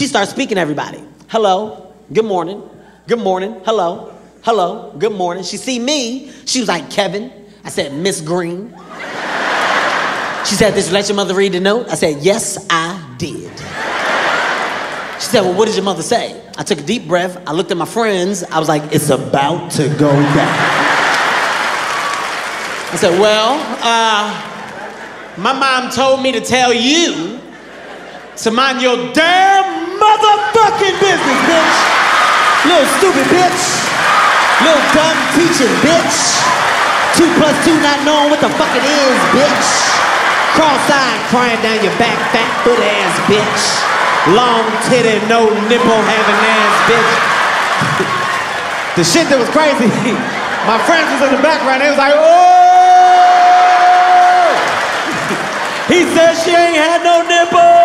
She starts speaking to everybody. Hello, good morning, good morning, hello, hello, good morning. She see me, she was like, Kevin. I said, Miss Green. She said, Did you let your mother read the note? I said, Yes, I did. She said, Well, what did your mother say? I took a deep breath. I looked at my friends. I was like, It's about to go down. I said, Well, uh, my mom told me to tell you to mind your damn Little stupid bitch. Little dumb teaching bitch. Two plus two not knowing what the fuck it is, bitch. Cross-eyed crying down your back, fat foot ass bitch. Long titty, no nipple having ass bitch. the shit that was crazy, my friends was in the background, they was like, oh! He said she ain't had no nipples!